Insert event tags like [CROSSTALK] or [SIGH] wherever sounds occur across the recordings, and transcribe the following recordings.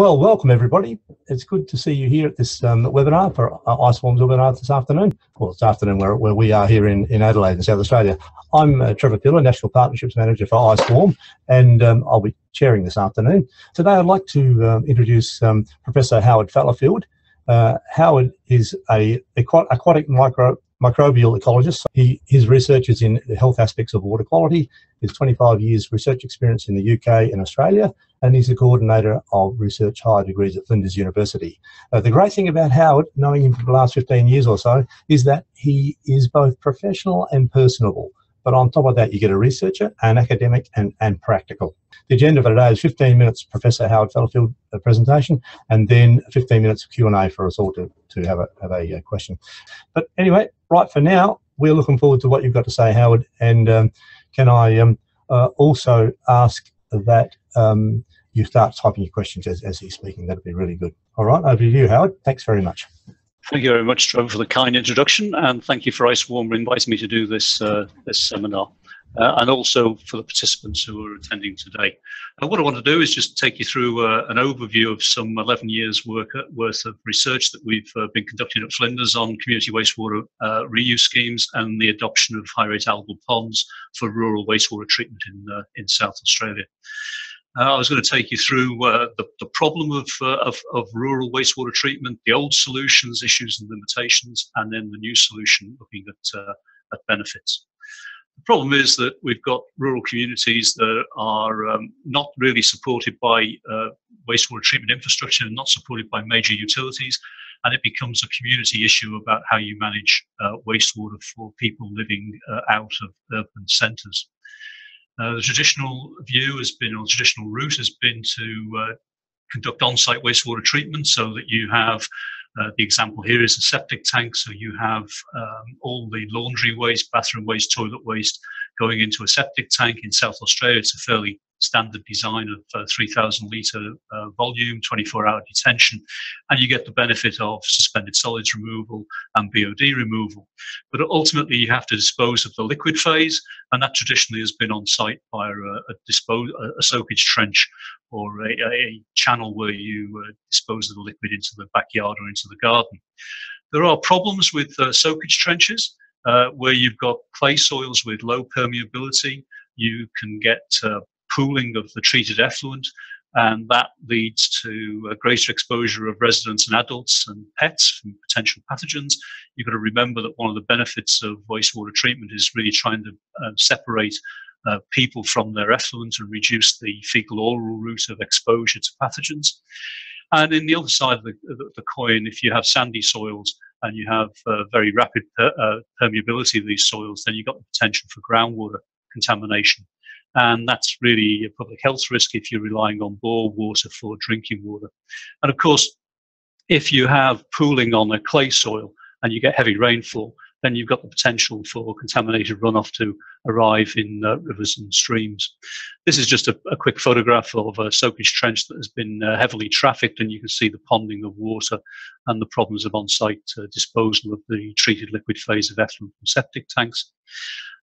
Well, welcome everybody. It's good to see you here at this um, webinar for uh, ICE WaRM's webinar this afternoon. Well, it's afternoon where, where we are here in, in Adelaide in South Australia. I'm uh, Trevor Pillar, National Partnerships Manager for ICE WaRM, and um, I'll be chairing this afternoon. Today I'd like to um, introduce um, Professor Howard Fallowfield. Uh, Howard is a aquatic micro microbial ecologist. He, his research is in the health aspects of water quality. His 25 years research experience in the UK and Australia, and he's the coordinator of research higher degrees at Flinders University. Uh, the great thing about Howard, knowing him for the last 15 years or so, is that he is both professional and personable. But on top of that, you get a researcher, an academic, and, and practical. The agenda for today is 15 minutes Professor Howard Fallowfield uh, presentation, and then 15 minutes of Q&A for us all to, to have a, have a uh, question. But anyway, right for now, we're looking forward to what you've got to say, Howard. And um, can I um, uh, also ask that um, you start typing your questions as, as he's speaking? That'd be really good. All right, over to you, Howard. Thanks very much. Thank you very much, Trevor, for the kind introduction, and thank you for ICE WaRM for inviting me to do this uh, this seminar, uh, and also for the participants who are attending today. Uh, what I want to do is just take you through uh, an overview of some 11 years' work uh, worth of research that we've been conducting at Flinders on community wastewater reuse schemes and the adoption of high-rate algal ponds for rural wastewater treatment in in South Australia. Uh, I was going to take you through uh, the, the problem of, uh, of, of, rural wastewater treatment, the old solutions, issues and limitations, and then the new solution looking at, uh, at benefits. The problem is that we've got rural communities that are um, not really supported by uh, wastewater treatment infrastructure and not supported by major utilities, and it becomes a community issue about how you manage uh, wastewater for people living out of urban centres. Uh, the traditional view has been, or the traditional route has been to uh, conduct on-site wastewater treatment so that you have uh, the example here is a septic tank, so you have um, all the laundry waste, bathroom waste, toilet waste going into a septic tank. In South Australia, it's a fairly standard design of uh, 3,000 litre uh, volume, 24 hour detention, and you get the benefit of suspended solids removal and BOD removal. But ultimately, you have to dispose of the liquid phase, and that traditionally has been on site via a, dispose, a soakage trench or a, a channel where you uh, dispose of the liquid into the backyard or into the garden. There are problems with uh, soakage trenches. Uh, where you've got clay soils with low permeability, you can get uh, pooling of the treated effluent, and that leads to a greater exposure of residents and adults and pets from potential pathogens. You've got to remember that one of the benefits of wastewater treatment is really trying to uh, separate uh, people from their effluent and reduce the fecal oral route of exposure to pathogens. And in the other side of the, the, coin, if you have sandy soils and you have uh, very rapid per, uh, permeability of these soils, then you've got the potential for groundwater contamination. And that's really a public health risk if you're relying on bore water for drinking water. And of course, if you have pooling on a clay soil and you get heavy rainfall, then you've got the potential for contaminated runoff to arrive in uh, rivers and streams. This is just a, a, quick photograph of a soakage trench that has been uh, heavily trafficked, and you can see the ponding of water and the problems of on-site uh, disposal of the treated liquid phase of effluent from septic tanks.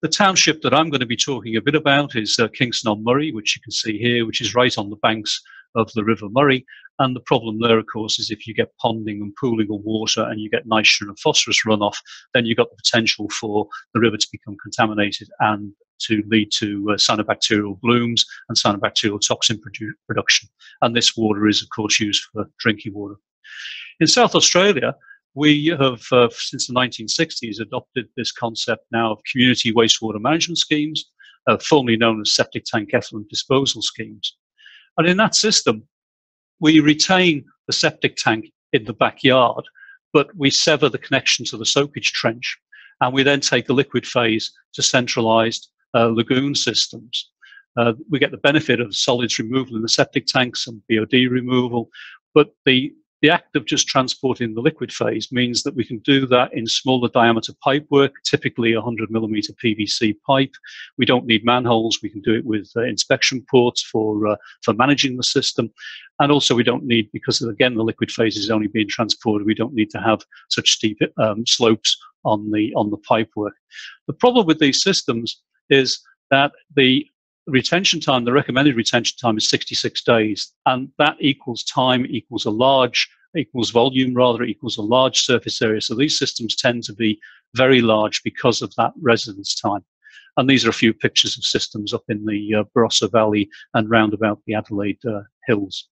The township that I'm going to be talking a bit about is uh, Kingston on Murray, which you can see here, which is right on the banks of the River Murray. And the problem there, of course, is if you get ponding and pooling of water and you get nitrogen and phosphorus runoff, then you've got the potential for the river to become contaminated and to lead to uh, cyanobacterial blooms and cyanobacterial toxin produ- production. And this water is, of course, used for drinking water. In South Australia, we have, uh, since the 1960s, adopted this concept now of community wastewater management schemes, uh, formerly known as septic tank effluent disposal schemes. And in that system, we retain the septic tank in the backyard, but we sever the connection to the soakage trench. And we then take the liquid phase to centralized uh, lagoon systems. Uh, we get the benefit of solids removal in the septic tanks and BOD removal, but the the act of just transporting the liquid phase means that we can do that in smaller diameter pipe work, typically 100 millimeter PVC pipe. We don't need manholes. We can do it with uh, inspection ports for uh, for managing the system, and also we don't need because again the liquid phase is only being transported. We don't need to have such steep um, slopes on the on the pipe work. The problem with these systems is that the retention time, the recommended retention time is 66 days, and that equals time equals a large equals volume rather equals a large surface area. So these systems tend to be very large because of that residence time. And these are a few pictures of systems up in the uh, Barossa Valley and round about the Adelaide uh, Hills.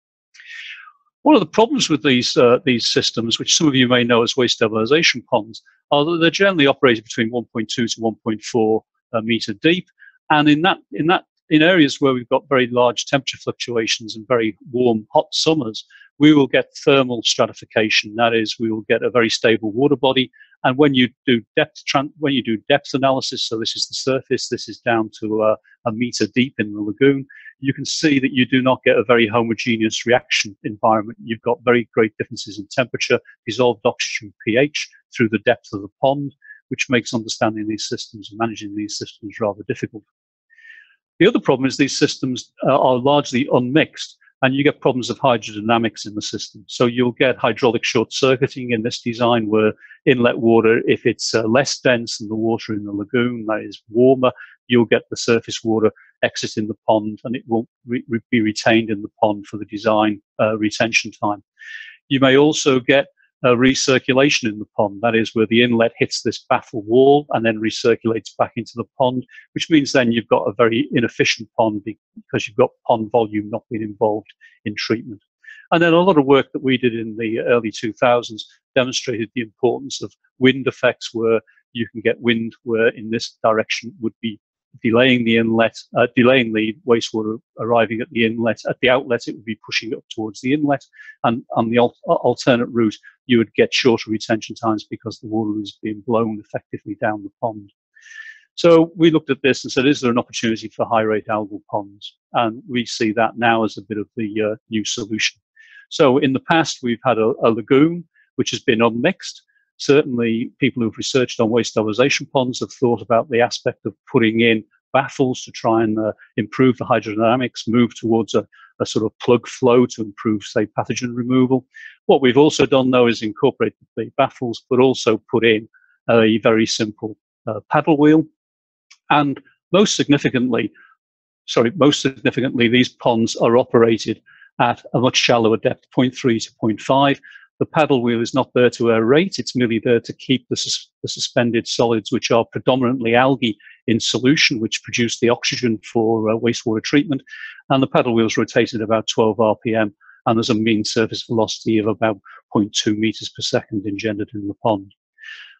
One of the problems with these uh, these systems, which some of you may know as waste stabilization ponds, are that they're generally operated between 1.2 to 1.4 uh, meter deep, and in that in that in areas where we've got very large temperature fluctuations and very warm, hot summers, we will get thermal stratification. That is, we will get a very stable water body. And when you do depth when you do depth analysis, so this is the surface, this is down to uh, a meter deep in the lagoon, you can see that you do not get a very homogeneous reaction environment. You've got very great differences in temperature, dissolved oxygen pH through the depth of the pond, which makes understanding these systems and managing these systems rather difficult. The other problem is these systems uh, are largely unmixed and you get problems of hydrodynamics in the system. So you'll get hydraulic short circuiting in this design where inlet water, if it's uh, less dense than the water in the lagoon, that is warmer, you'll get the surface water exiting the pond and it won't re be retained in the pond for the design uh, retention time. You may also get uh, recirculation in the pond. That is where the inlet hits this baffle wall and then recirculates back into the pond, which means then you've got a very inefficient pond because you've got pond volume not being involved in treatment. And then a lot of work that we did in the early 2000s demonstrated the importance of wind effects where you can get wind where in this direction would be delaying the inlet, uh, delaying the wastewater arriving at the inlet. At the outlet, it would be pushing up towards the inlet. And on the al alternate route, you would get shorter retention times because the water is being blown effectively down the pond. So we looked at this and said, is there an opportunity for high rate algal ponds? And we see that now as a bit of the uh, new solution. So in the past, we've had a, a lagoon which has been unmixed certainly people who've researched on waste stabilization ponds have thought about the aspect of putting in baffles to try and uh, improve the hydrodynamics, move towards a, a, sort of plug flow to improve, say, pathogen removal. What we've also done, though, is incorporate the baffles, but also put in a very simple uh, paddle wheel. And most significantly, sorry, most significantly, these ponds are operated at a much shallower depth, 0.3 to 0.5, the paddle wheel is not there to aerate, it's merely there to keep the, sus the, suspended solids, which are predominantly algae in solution, which produce the oxygen for uh, wastewater treatment. And the paddle wheel is rotated about 12 RPM, and there's a mean surface velocity of about 0.2 meters per second engendered in the pond.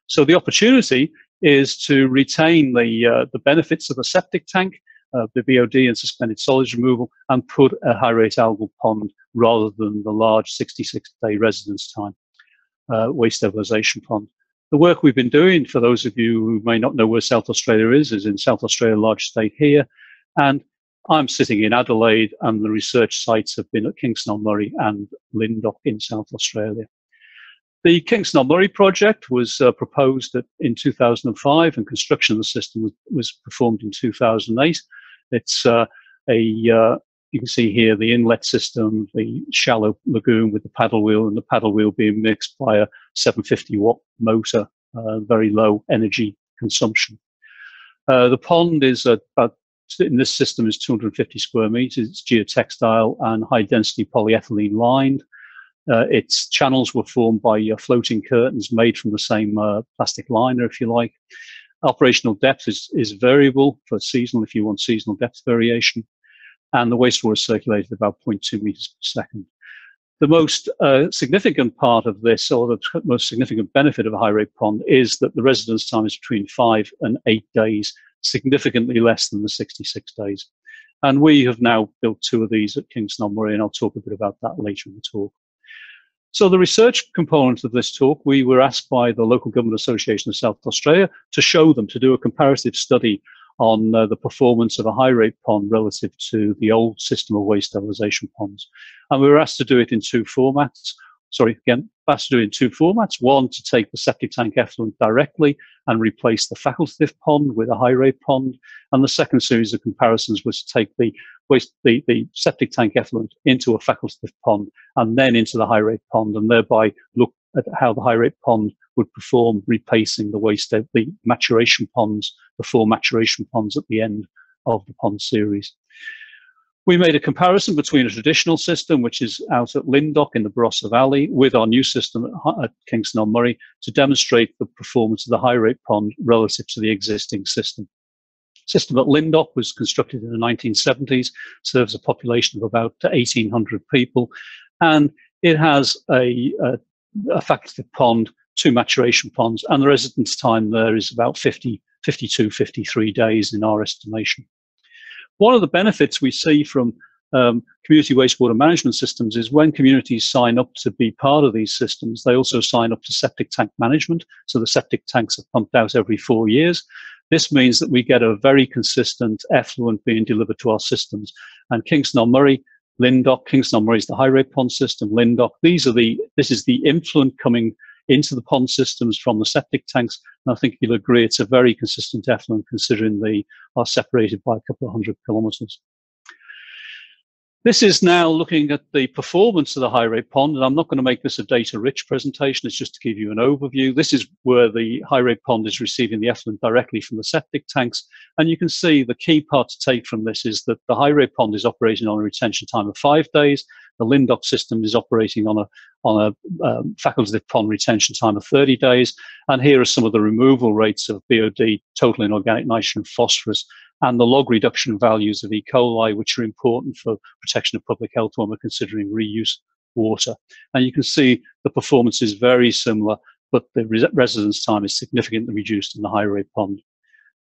So the opportunity is to retain the, uh, the benefits of a septic tank the BOD and suspended solids removal and put a high rate algal pond rather than the large 66 day residence time uh, waste stabilization pond. The work we've been doing, for those of you who may not know where South Australia is, is in South Australia, large state here. And I'm sitting in Adelaide, and the research sites have been at Kingston on Murray and Lyndoch in South Australia. The Kingston on Murray project was uh, proposed in 2005, and construction of the system was, was performed in 2008. It's uh, a uh, you can see here the inlet system, the shallow lagoon with the paddle wheel, and the paddle wheel being mixed by a 750 watt motor, uh, very low energy consumption. Uh, the pond is about in this system is 250 square meters. It's geotextile and high density polyethylene lined. Uh, its channels were formed by uh, floating curtains made from the same plastic liner, if you like. Operational depth is, is variable for seasonal if you want seasonal depth variation. And the wastewater is circulated about 0.2 meters per second. The most uh, significant part of this, or the most significant benefit of a high rate pond, is that the residence time is between five and eight days, significantly less than the 66 days. And we have now built two of these at Kingston on Murray, and I'll talk a bit about that later in the talk. So the research component of this talk, we were asked by the Local Government Association of South Australia to show them, to do a comparative study on uh, the performance of a high rate pond relative to the old system of waste stabilization ponds. And we were asked to do it in two formats sorry, again, do in two formats. One, to take the septic tank effluent directly and replace the facultative pond with a high rate pond. And the second series of comparisons was to take the waste, the, the septic tank effluent into a facultative pond and then into the high rate pond and thereby look at how the high rate pond would perform replacing the waste, uh, the maturation ponds, the four maturation ponds at the end of the pond series. We made a comparison between a traditional system, which is out at Lyndoch in the Barossa Valley, with our new system at, Kingston on Murray to demonstrate the performance of the high rate pond relative to the existing system. System at Lyndoch was constructed in the 1970s, serves a population of about 1,800 people, and it has a, a, a pond, two maturation ponds, and the residence time there is about 50, 52, 53 days in our estimation. One of the benefits we see from um, community wastewater management systems is when communities sign up to be part of these systems, they also sign up to septic tank management. So the septic tanks are pumped out every four years. This means that we get a very consistent effluent being delivered to our systems. And Kingston on Murray, Lyndoch, Kingston on Murray is the high rate pond system, Lyndoch. These are the, this is the influent coming into the pond systems from the septic tanks. And I think you'll agree it's a very consistent effluent considering they are separated by a couple of hundred kilometers. This is now looking at the performance of the high rate pond, and I'm not going to make this a data rich presentation, it's just to give you an overview. This is where the high rate pond is receiving the effluent directly from the septic tanks. And you can see the key part to take from this is that the high rate pond is operating on a retention time of five days. The Lyndoch system is operating on a, on a um, facultative pond retention time of 30 days. And here are some of the removal rates of BOD, total inorganic nitrogen, phosphorus, and the log reduction values of E. coli, which are important for protection of public health when we're considering reuse water. And you can see the performance is very similar, but the residence time is significantly reduced in the high rate pond.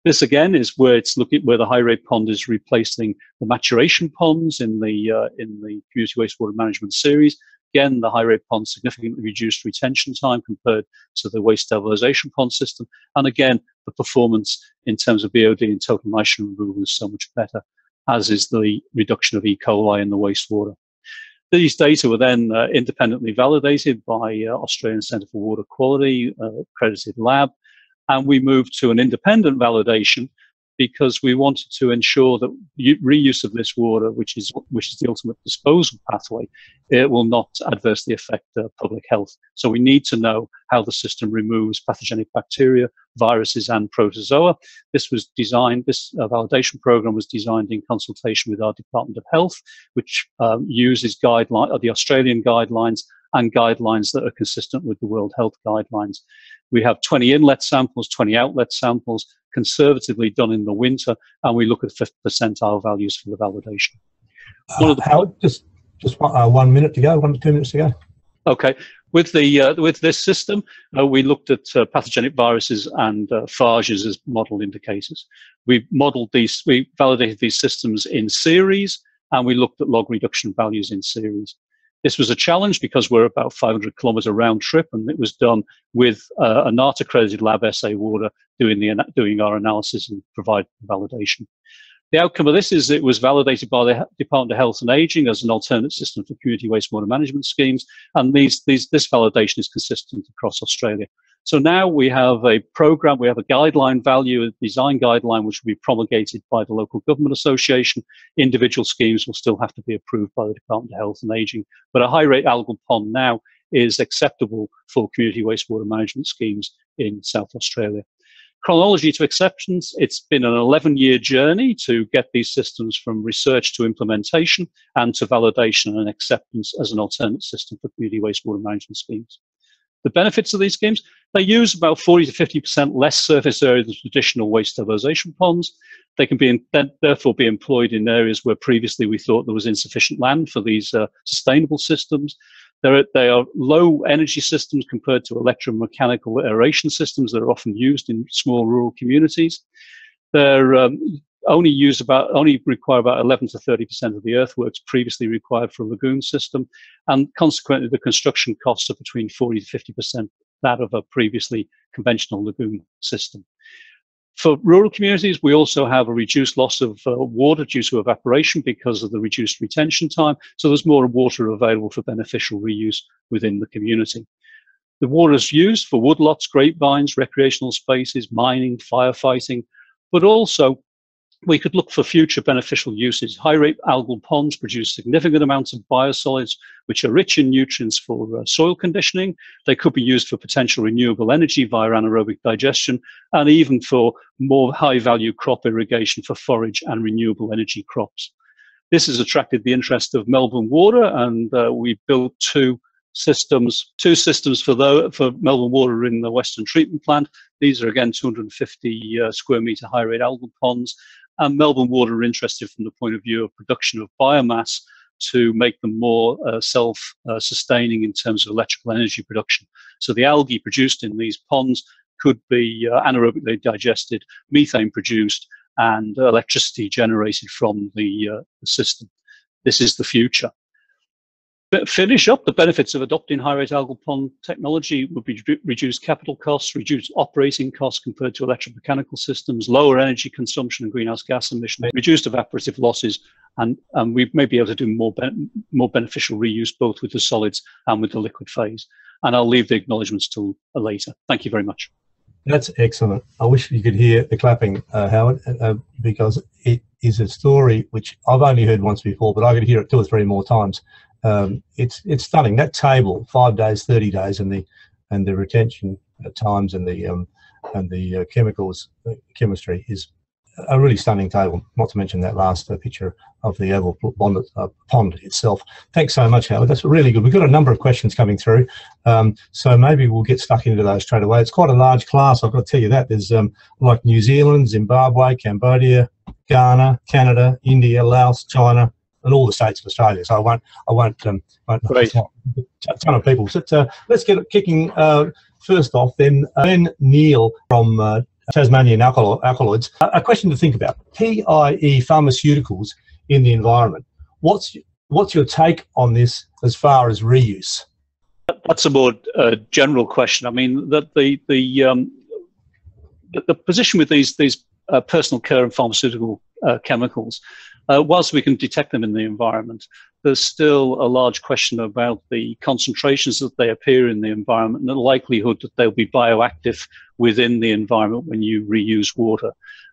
This again is where it's looking where the high rate pond is replacing the maturation ponds in the uh, in the community wastewater management series. Again, the high rate pond significantly reduced retention time compared to the waste stabilization pond system. And again, the performance in terms of BOD and total nitrogen removal is so much better, as is the reduction of E. coli in the wastewater. These data were then uh, independently validated by uh, Australian Centre for Water Quality, uh, accredited lab, and we moved to an independent validation because we wanted to ensure that reuse of this water, which is which is the ultimate disposal pathway, it will not adversely affect uh, public health. So we need to know how the system removes pathogenic bacteria, viruses, and protozoa. This was designed. This uh, validation program was designed in consultation with our Department of Health, which um, uses guideline uh, the Australian guidelines and guidelines that are consistent with the World Health Guidelines. We have 20 inlet samples, 20 outlet samples, conservatively done in the winter, and we look at fifth percentile values for the validation. One Uh, Howard, just just one, uh, one minute to go, one to two minutes to go. Okay. With the uh, with this system, uh, we looked at uh, pathogenic viruses and uh, phages as model indicators. We modeled these, we validated these systems in series, and we looked at log reduction values in series. This was a challenge because we're about 500 kilometer round trip, and it was done with uh, a NATA accredited lab SA Water doing the doing our analysis and provide validation. The outcome of this is it was validated by the Department of Health and Aging as an alternate system for community wastewater management schemes, and these, these, this validation is consistent across Australia. So now we have a program, we have a guideline value, a design guideline, which will be promulgated by the local government association. Individual schemes will still have to be approved by the Department of Health and Aging, but a high rate algal pond now is acceptable for community wastewater management schemes in South Australia. Chronology to exceptions, it's been an 11 year journey to get these systems from research to implementation and to validation and acceptance as an alternate system for community wastewater management schemes. The benefits of these schemes, they use about 40 to 50% less surface area than traditional waste stabilization ponds. They can be in, therefore be employed in areas where previously we thought there was insufficient land for these uh, sustainable systems. They're, they are low energy systems compared to electromechanical aeration systems that are often used in small rural communities. They're um, only use about only require about 11 to 30 percent of the earthworks previously required for a lagoon system, and consequently the construction costs are between 40 to 50 percent that of a previously conventional lagoon system. For rural communities, we also have a reduced loss of uh, water due to evaporation because of the reduced retention time. So there's more water available for beneficial reuse within the community. The water is used for woodlots, grapevines, recreational spaces, mining, firefighting, but also we could look for future beneficial uses. High rate algal ponds produce significant amounts of biosolids, which are rich in nutrients for uh, soil conditioning. They could be used for potential renewable energy via anaerobic digestion, and even for more high value crop irrigation for forage and renewable energy crops. This has attracted the interest of Melbourne Water, and uh, we built two systems, two systems for the, for Melbourne Water in the Western Treatment Plant. These are again 250 uh, square metre high rate algal ponds, and Melbourne Water are interested from the point of view of production of biomass to make them more uh, self-sustaining in terms of electrical energy production. So the algae produced in these ponds could be uh, anaerobically digested, methane produced, and electricity generated from the, uh, the system. This is the future finish up, the benefits of adopting high-rate algal pond technology would be reduced capital costs, reduced operating costs compared to electromechanical systems, lower energy consumption and greenhouse gas emissions, reduced evaporative losses, and, and we may be able to do more, more beneficial reuse both with the solids and with the liquid phase. And I'll leave the acknowledgements till later. Thank you very much. That's excellent. I wish you could hear the clapping, uh, Howard, uh, because it is a story which I've only heard once before, but I could hear it two or three more times um, it's it's stunning. That table, five days, thirty days, and the and the retention times and the um, and the uh, chemicals uh, chemistry is a really stunning table. Not to mention that last uh, picture of the oval pond, uh, pond, itself. Thanks so much, Howard. That's really good. We've got a number of questions coming through, um, so maybe we'll get stuck into those straight away. It's quite a large class. I've got to tell you that. There's um, like New Zealand, Zimbabwe, Cambodia, Ghana, Canada, India, Laos, China, and all the states of Australia. So I won't, I won't, um, won't a ton of people. So uh, let's get it kicking uh, first off. Then uh, Ben Neil from uh, Tasmanian Alkaloids. A question to think about: PIE pharmaceuticals in the environment. What's what's your take on this as far as reuse? That's a more uh, general question. I mean, that the the um, the, the position with these these uh, personal care and pharmaceutical uh, chemicals uh, whilst we can detect them in the environment, there's still a large question about the concentrations that they appear in the environment and the likelihood that they'll be bioactive within the environment when you reuse water.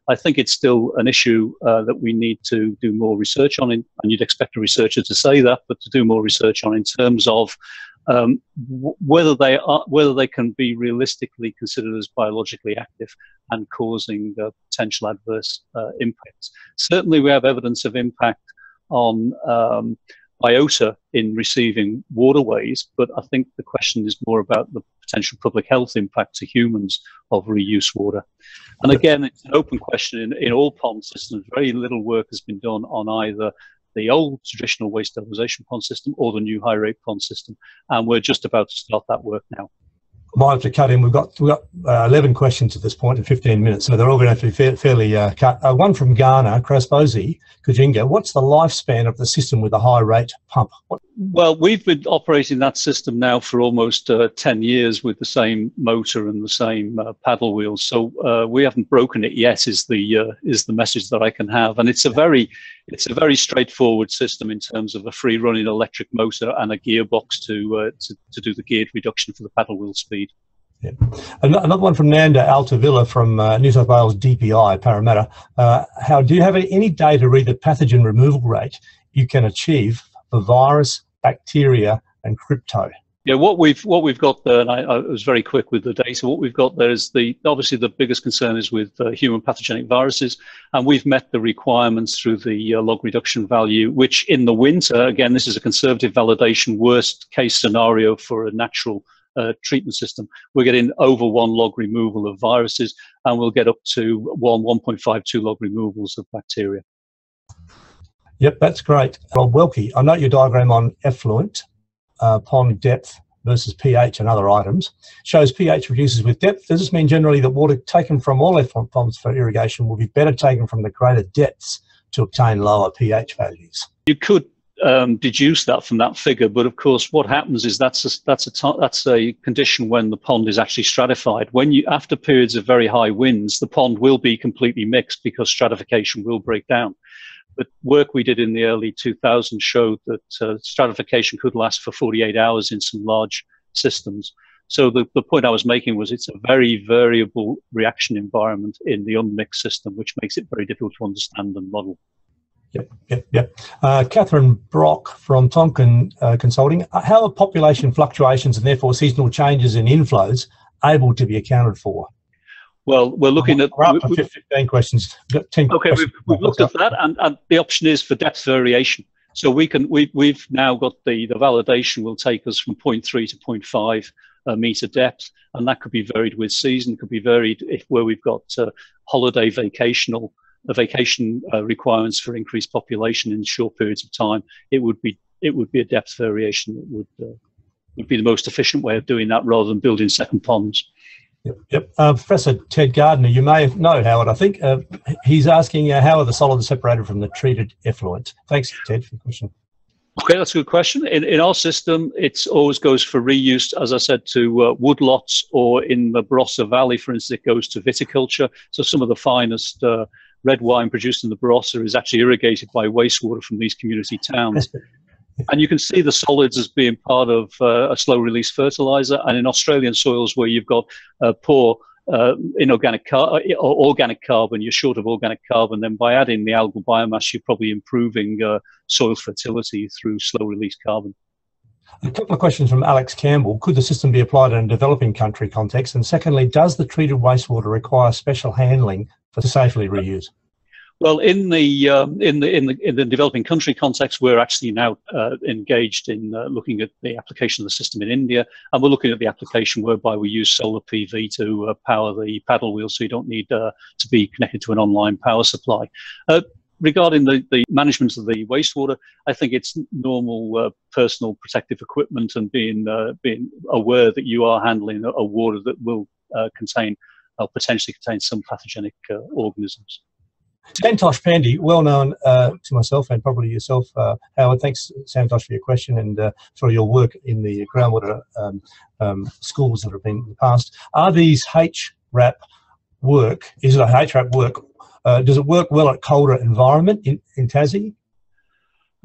I think it's still an issue uh, that we need to do more research on, in, and you'd expect a researcher to say that, but to do more research on in terms of um, whether they are whether they can be realistically considered as biologically active and causing uh, potential adverse uh, impacts. Certainly, we have evidence of impact on um, biota in receiving waterways, but I think the question is more about the potential public health impact to humans of reuse water. And again, it's an open question in, in all pond systems. Very little work has been done on either the old traditional waste stabilization pond system or the new high rate pond system. And we're just about to start that work now. Might have to cut in. We've got we've got uh, eleven questions at this point in fifteen minutes, so they're all going to have to be fairly uh, cut. Uh, one from Ghana, Krasposi Kujinga. What's the lifespan of the system with a high rate pump? What? Well, we've been operating that system now for almost uh, ten years with the same motor and the same uh, paddle wheels. So uh, we haven't broken it yet. Is the is the message that I can have, and it's a very it's a very straightforward system in terms of a free running electric motor and a gearbox to to, to do the geared reduction for the paddle wheel speed. Yeah. Another one from Nanda Altavilla from uh, New South Wales DPI, Parramatta. Uh, how do you have any data read the pathogen removal rate you can achieve for virus, bacteria, and crypto? Yeah, what we've what we've got there, and I, I, was very quick with the data. What we've got there is the obviously the biggest concern is with uh, human pathogenic viruses, and we've met the requirements through the uh, log reduction value. Which in the winter, again, this is a conservative validation, worst case scenario for a natural uh, treatment system, we're getting over one log removal of viruses, and we'll get up to one 1.52 log removals of bacteria. Yep, that's great. Rob Welke, I note your diagram on effluent, uh, pond depth versus pH and other items shows pH reduces with depth. Does this mean generally that water taken from all effluent ponds for irrigation will be better taken from the greater depths to obtain lower pH values? You could um, deduce that from that figure. But of course, what happens is that's a, that's a that's a condition when the pond is actually stratified. When you after periods of very high winds, the pond will be completely mixed because stratification will break down. But work we did in the early 2000s showed that uh, stratification could last for 48 hours in some large systems. So the, the point I was making was it's a very variable reaction environment in the unmixed system, which makes it very difficult to understand and model. Yep, yep, yep. Uh, Catherine Brock from Tonkin uh, Consulting. Uh, how are population fluctuations and therefore seasonal changes in inflows able to be accounted for? Well, we're looking at. We're to 15 questions. 10 okay, questions. we've, we've looked at that, and, and the option is for depth variation. So we can we we've now got the the validation will take us from 0.3 to 0.5 uh, meter depth, and that could be varied with season, could be varied if where we've got uh, holiday vacational uh, vacation uh, requirements for increased population in short periods of time. It would be it would be a depth variation that would uh, would be the most efficient way of doing that rather than building second ponds. Yep. yep. Uh, Professor Ted Gardner, you may know Howard. I think uh, he's asking uh, how are the solids separated from the treated effluent? Thanks, Ted, for the question. Okay, that's a good question. In, in our system, it always goes for reuse, as I said, to uh, woodlots, or in the Barossa Valley, for instance, it goes to viticulture. So some of the finest uh, red wine produced in the Barossa is actually irrigated by wastewater from these community towns. [LAUGHS] And you can see the solids as being part of uh, a slow release fertilizer. And in Australian soils where you've got uh, poor uh, inorganic car- uh, or organic carbon, you're short of organic carbon. Then by adding the algal biomass, you're probably improving uh, soil fertility through slow release carbon. A couple of questions from Alex Campbell. Could the system be applied in a developing country context? And secondly, does the treated wastewater require special handling for safely reuse? Well, in the um, in the in the in the developing country context, we're actually now uh, engaged in uh, looking at the application of the system in India, and we're looking at the application whereby we use solar PV to uh, power the paddle wheel, so you don't need uh, to be connected to an online power supply. Uh, regarding the, the management of the wastewater, I think it's normal uh, personal protective equipment and being being aware that you are handling a, a water that will contain or potentially contain some pathogenic organisms. Santosh Pandey, well known uh, to myself and probably yourself, uh, Howard. Thanks, Santosh, for your question and uh, for your work in the groundwater um, um, schools that have been in the past. Are these HRAP work? Is it a HRAP work? Uh, does it work well at colder environment in, in Tassie?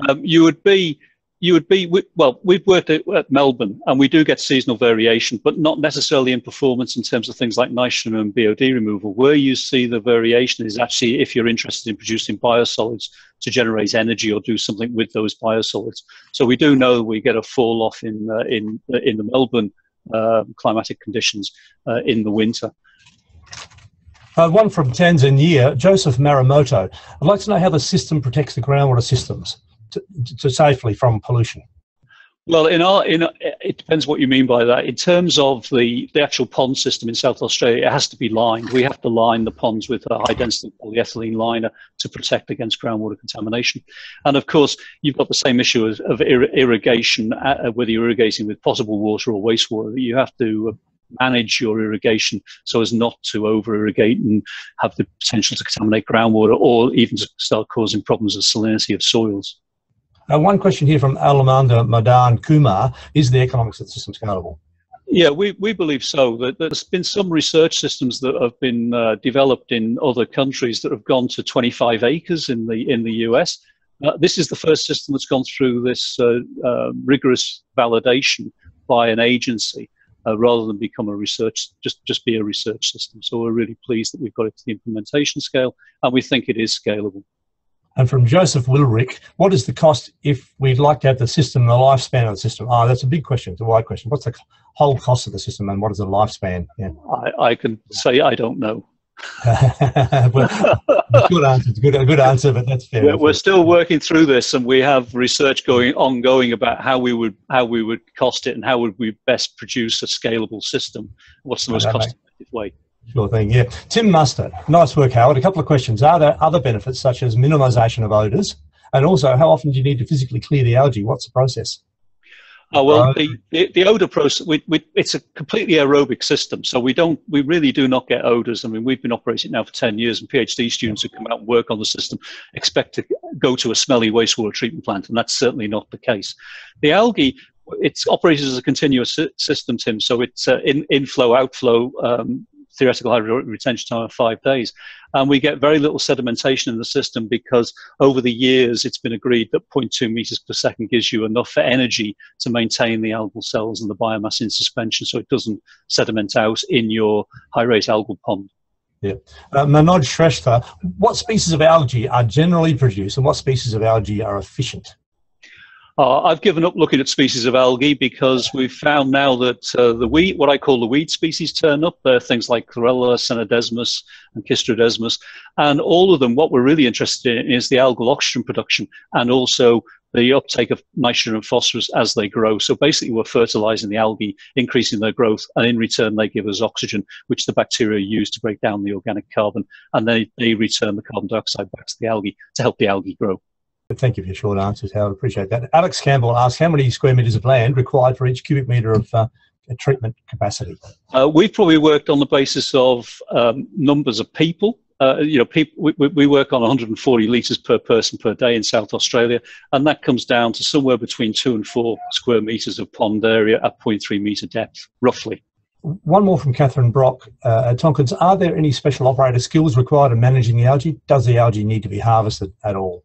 Um, you would be you would be well we've worked at, at, melbourne and we do get seasonal variation but not necessarily in performance in terms of things like nitrogen and bod removal. Where you see the variation is actually if you're interested in producing biosolids to generate energy or do something with those biosolids. So we do know we get a fall off in uh, in in the melbourne uh, climatic conditions uh, in the winter uh, one from Tanzania, Joseph Maramoto. I'd like to know how the system protects the groundwater systems to, to safely from pollution? Well, in our, in it depends what you mean by that. In terms of the, the actual pond system in South Australia, it has to be lined. We have to line the ponds with a high density polyethylene liner to protect against groundwater contamination. And of course, you've got the same issue of, of ir- irrigation, uh, whether you're irrigating with potable water or wastewater, you have to manage your irrigation so as not to over irrigate and have the potential to contaminate groundwater or even to start causing problems of salinity of soils. Uh, one question here from Alamanda Madan Kumar Is the economics of the system scalable? Yeah, we, we believe so. That there's been some research systems that have been uh, developed in other countries that have gone to 25 acres in the in the US. Uh, this is the first system that's gone through this uh, uh rigorous validation by an agency, uh, rather than become a research just just be a research system. So we're really pleased that we've got it to the implementation scale, and we think it is scalable. And from Joseph Wilrick, what is the cost if we'd like to have the system, the lifespan of the system? Ah, oh, that's a big question, it's a wide question. What's the whole cost of the system and what is the lifespan? Yeah. I, I can say I don't know. [LAUGHS] well, good answer. Good, good answer, but that's fair. We're, we're, still working through this, and we have research going ongoing about how we would how we would cost it and how would we best produce a scalable system. What's the most cost effective way? Sure thing, yeah. Tim Mustard, nice work, Howard. A couple of questions. Are there other benefits such as minimisation of odours? And also, how often do you need to physically clear the algae? What's the process? Oh, well, uh, the, the, the odor process, we, we, it's a completely aerobic system. So we don't, we really do not get odors. I mean, we've been operating now for 10 years and PhD students who come out and work on the system expect to go to a smelly wastewater treatment plant. And that's certainly not the case. The algae, it's operated as a continuous system, Tim. So it's uh, in, inflow, outflow, um, theoretical hydraulic retention time of five days. And we get very little sedimentation in the system because over the years it's been agreed that 0.2 meters per second gives you enough energy to maintain the algal cells and the biomass in suspension so it doesn't sediment out in your high rate algal pond. Yeah. Uh, Manoj Shrestha, what species of algae are generally produced and what species of algae are efficient? Uh, I've given up looking at species of algae because we've found now that uh, the weed, what I call the weed species, turn up. There things like Chlorella, Scenedesmus, and Chistrodesmus. And all of them, what we're really interested in is the algal oxygen production and also the uptake of nitrogen and phosphorus as they grow. So basically, we're fertilizing the algae, increasing their growth, and in return, they give us oxygen, which the bacteria use to break down the organic carbon, and they, they return the carbon dioxide back to the algae to help the algae grow. Thank you for your short answers, Howard. Appreciate that. Alex Campbell asks, how many square metres of land required for each cubic metre of uh, treatment capacity? Uh, we've probably worked on the basis of um, numbers of people. Uh, you know, people, we, we work on 140 litres per person per day in South Australia, and that comes down to somewhere between two and four square metres of pond area at 0.3 metre depth, roughly. One more from Catherine Brock uh, Tonkins. Are there any special operator skills required in managing the algae? Does the algae need to be harvested at all?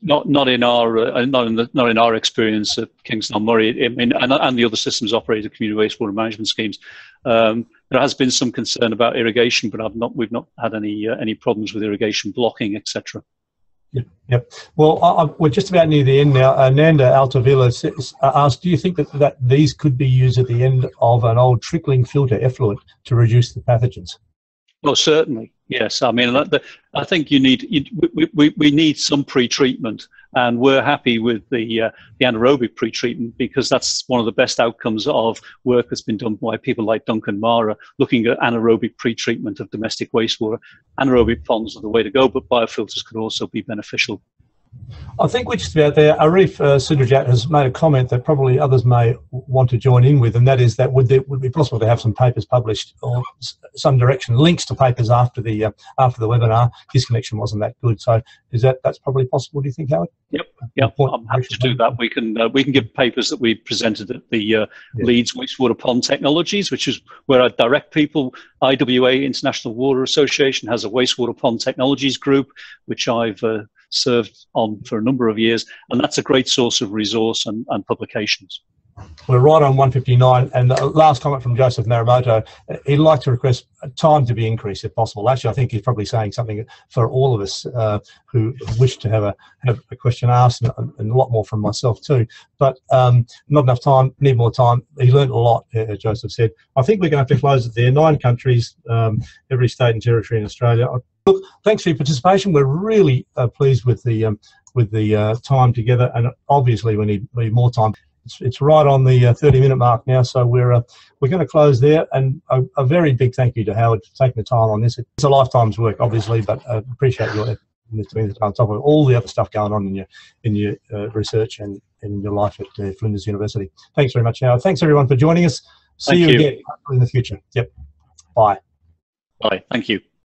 Not not in our uh, not in the not in our experience at Kingston Murray. I mean, and, and the other systems operated community wastewater management schemes. Um, there has been some concern about irrigation, but I've not we've not had any uh, any problems with irrigation blocking, etc. Yep. yep. Well, I, I, we're just about near the end now. Uh, Nanda Altavilla uh, asked, "Do you think that, that these could be used at the end of an old trickling filter effluent to reduce the pathogens?" Well, certainly. Yes, I mean, I think you need you, we, we, we need some pre-treatment, and we're happy with the uh, the anaerobic pre-treatment because that's one of the best outcomes of work that's been done by people like Duncan Mara, looking at anaerobic pre-treatment of domestic wastewater. Anaerobic ponds are the way to go, but biofilters could also be beneficial I think we're just about there. Arif uh, Sudrajat has made a comment that probably others may want to join in with, and that is that would it would be possible to have some papers published or some direction, links to papers after the uh, after the webinar. His connection wasn't that good, so is that that's probably possible? Do you think, Howard? Yep, yep. I'm happy to do that. We can uh, we can give papers that we presented at the uh, yeah. Leeds Wastewater Pond Technologies, which is where I direct people. IWA International Water Association has a wastewater pond technologies group, which I've uh, served on for a number of years, and that's a great source of resource and, and publications. We're right on 159. And the last comment from Joseph Naramoto, he'd like to request time to be increased if possible. Actually, I think he's probably saying something for all of us uh, who wish to have a have a question asked, and, and a lot more from myself too. But um, not enough time, need more time. He learned a lot, uh, Joseph said. I think we're going to have to close it there. Nine countries, um, every state and territory in Australia. Look, thanks for your participation. We're really uh, pleased with the um, with the uh, time together, and obviously we need, we need more time. It's, it's right on the uh, 30 minute mark now, so we're uh, we're going to close there. And a, a, very big thank you to Howard for taking the time on this. It's a lifetime's work, obviously, but I appreciate your effort on top of all the other stuff going on in your in your uh, research and in your life at uh, Flinders University. Thanks very much, Howard. Thanks everyone for joining us. See you, you, again in the future. Yep. Bye. Bye. Thank you.